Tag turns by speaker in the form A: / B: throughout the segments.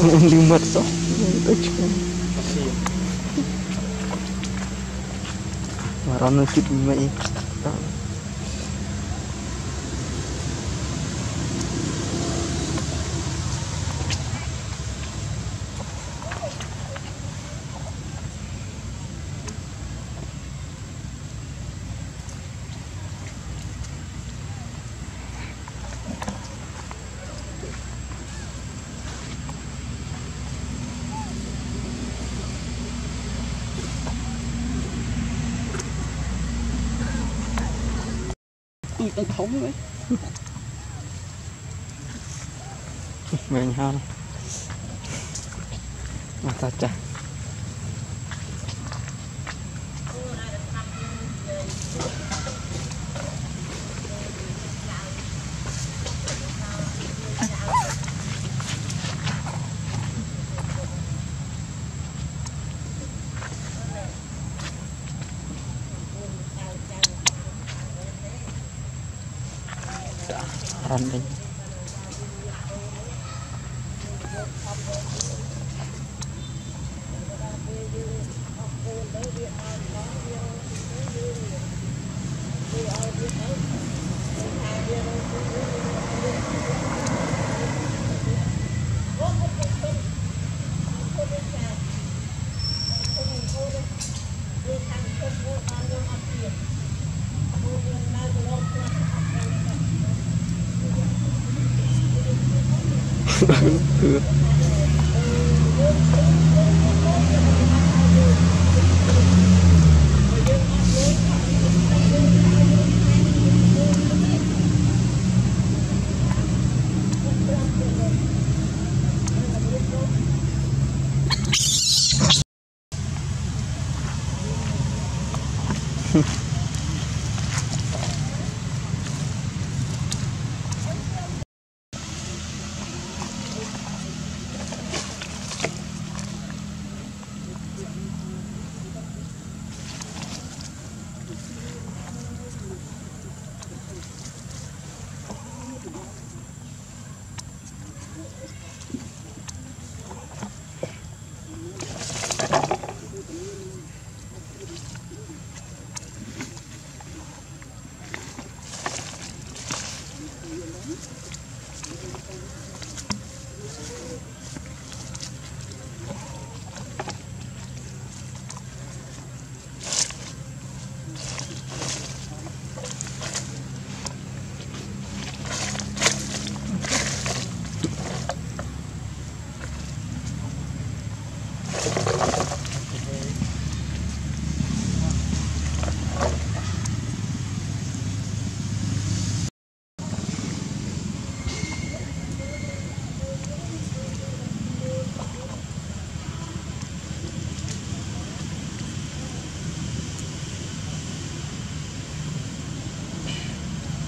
A: Hindi marso. Marano chip may
B: ikita. Tôi đang thống đấy
A: Mình ha. mà ta Ran bisa Thank. どうだ?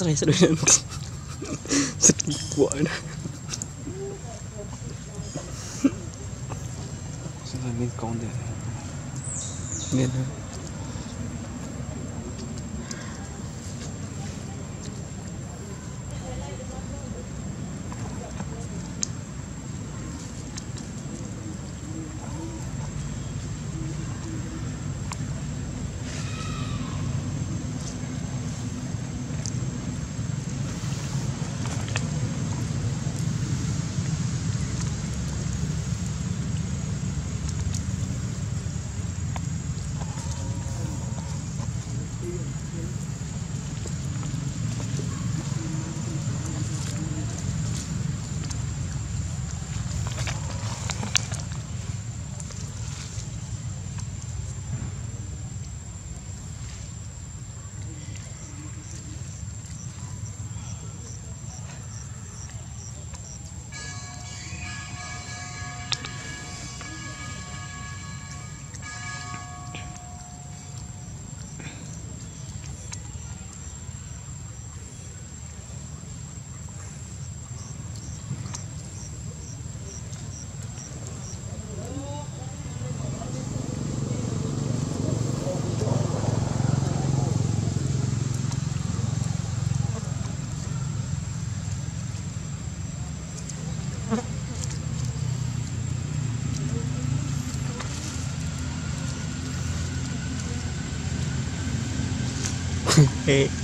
A: Serai aron Sedih buat.
C: Xin là mình con để
A: Nghe thôi. Ê
B: え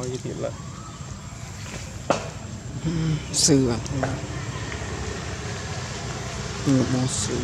B: coi đó thì là
A: Sư à? Ừ, Ngược mô sư.